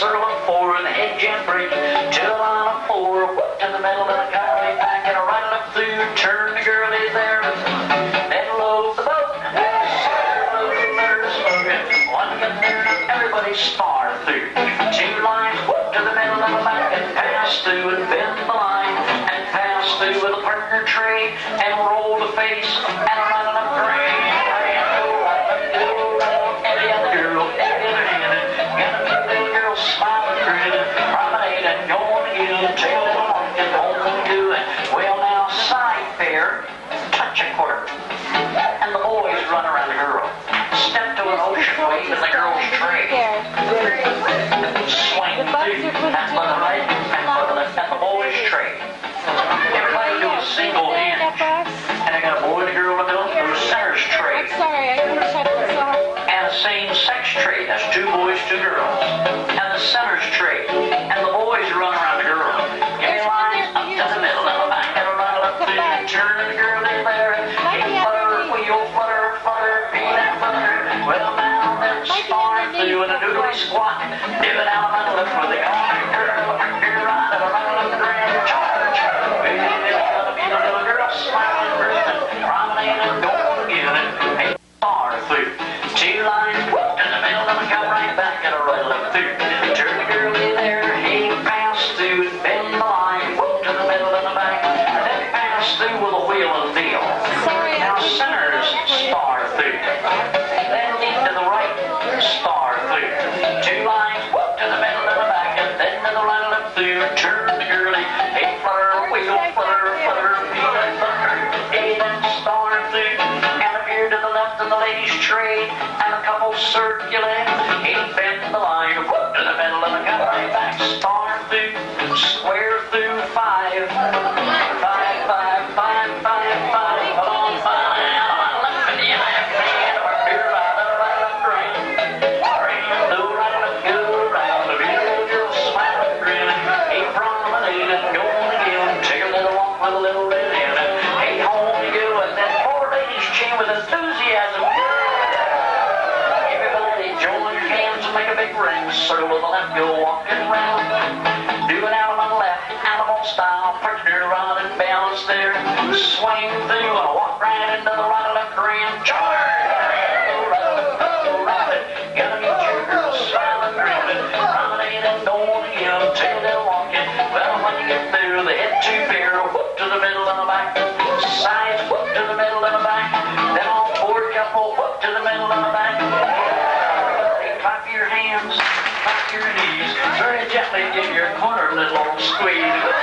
the of four, and head jump break. To the line of four, whoop to the middle, and a cutaway back, and a right up through, turn the girlie there. Then load the boat. The. One get everybody star through. Two lines, whoop to the middle of the back, and pass through, and bend the line, and pass through with a partner trade, and roll the face, and run it up green. Fair, touch a quarter, and the boys run around the girl. Step to an ocean wave in the girl's Well, now then star through and a doodly squat. Divot out on the left with the arm girl. You're right, and a right up the grand charge. Well, gotta be the little girl smiling, promenade and going again. Star through. Two lines, whoop in the middle, and I got right back and a right up through. Turn the girl in there, he pass through, bend the line, whoop to the middle and the back, then pass through with a wheel and deal. Sorry, Now couldn't centers this you. through. And then to the right and up through. Turn girlie, hey flutter, wheel, flutter, flutter, peanut butter. Hey then star through, and a beer to the left and the ladies' trade, and a couple circulate. Hey bend the line, whoop to the middle and the right back. Star through, square through five, lady's with enthusiasm. Everybody join hands and make a big ring. Circle to the left, go walking round. Do it out on the left, animal style. Partner run and balance there. Swing through and walk right into the right left grand. Charge! Clap your corner little squeeze.